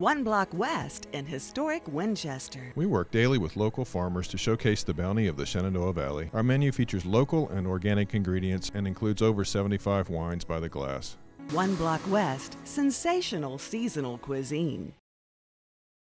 One block west in historic Winchester. We work daily with local farmers to showcase the bounty of the Shenandoah Valley. Our menu features local and organic ingredients and includes over 75 wines by the glass. One block west, sensational seasonal cuisine.